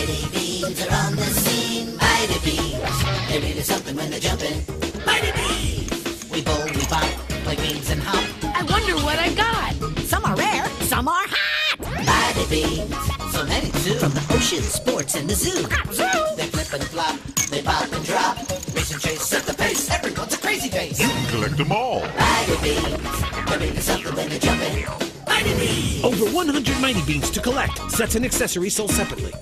Mighty Beanz are on the scene. Mighty Beanz. They're really something when they're jumping. Mighty Beanz. We bowl, we bop, play beans and hop. I wonder what I got. Some are rare, some are hot. Mighty Beanz. So many too. From the ocean, sports, and the zoo. Zoo. They flip and flop, they pop and drop. Race and chase, set the pace. Everyone's a crazy face. You can collect them all. Mighty Beanz. They're really something when they're jumping. Mighty Beanz. Over 100 Mighty Beanz to collect. Sets and accessories sold separately.